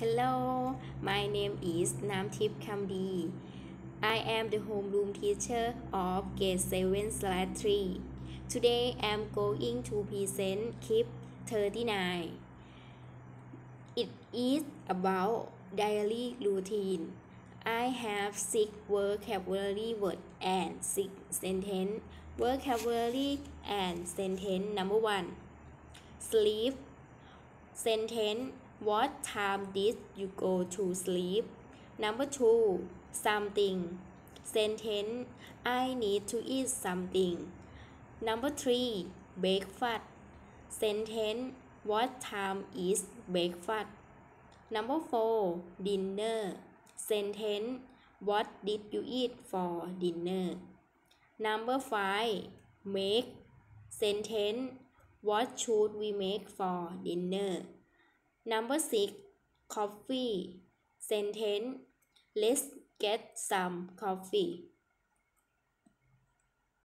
Hello, my name is Namtip Kamdi. I am the homeroom teacher of grade 7 3. Today I am going to present clip 39. It is about daily routine. I have six vocabulary words and six sentence. Vocabulary and sentence number one. Sleep. Sentence What time did you go to sleep? Number two. Something. Sentence I need to eat something. Number three. Breakfast. Sentence What time is breakfast? Number four. Dinner. Sentence What did you eat for dinner? Number five. Make. Sentence What should we make for dinner? Number six. Coffee. Sentence Let's get some coffee.